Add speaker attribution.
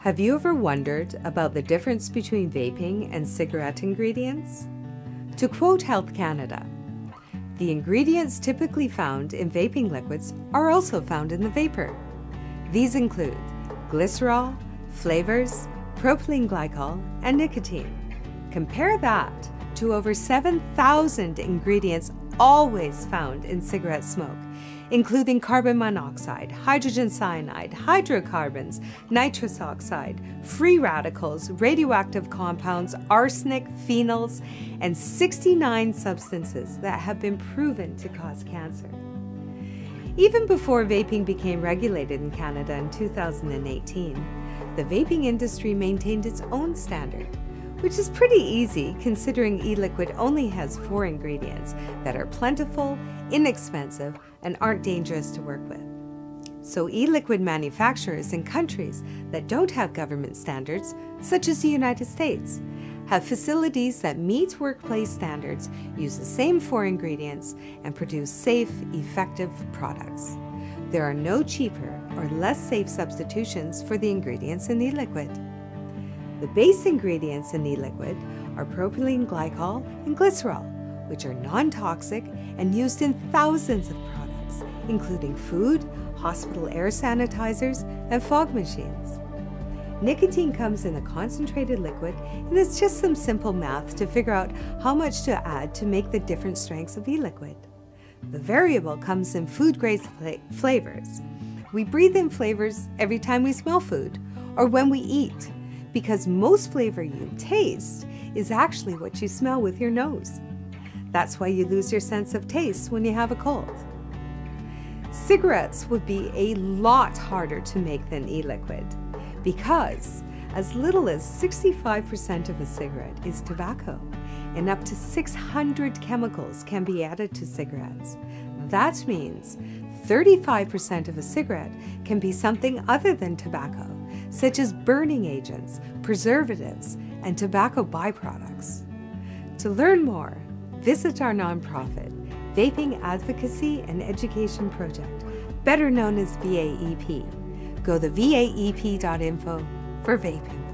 Speaker 1: Have you ever wondered about the difference between vaping and cigarette ingredients? To quote Health Canada, the ingredients typically found in vaping liquids are also found in the vapor. These include glycerol, flavors, propylene glycol, and nicotine. Compare that to over 7,000 ingredients always found in cigarette smoke, including carbon monoxide, hydrogen cyanide, hydrocarbons, nitrous oxide, free radicals, radioactive compounds, arsenic, phenols, and 69 substances that have been proven to cause cancer. Even before vaping became regulated in Canada in 2018, the vaping industry maintained its own standard which is pretty easy considering e-liquid only has four ingredients that are plentiful, inexpensive, and aren't dangerous to work with. So e-liquid manufacturers in countries that don't have government standards, such as the United States, have facilities that meet workplace standards, use the same four ingredients, and produce safe, effective products. There are no cheaper or less safe substitutions for the ingredients in e-liquid. The base ingredients in e-liquid are propylene glycol and glycerol, which are non-toxic and used in thousands of products, including food, hospital air sanitizers, and fog machines. Nicotine comes in a concentrated liquid, and it's just some simple math to figure out how much to add to make the different strengths of e-liquid. The variable comes in food-grade flavors. We breathe in flavors every time we smell food or when we eat, because most flavor you taste is actually what you smell with your nose. That's why you lose your sense of taste when you have a cold. Cigarettes would be a lot harder to make than e-liquid because as little as 65% of a cigarette is tobacco and up to 600 chemicals can be added to cigarettes. That means 35% of a cigarette can be something other than tobacco such as burning agents, preservatives, and tobacco byproducts. To learn more, visit our nonprofit, Vaping Advocacy and Education Project, better known as VAEP. Go to vaep.info for vaping.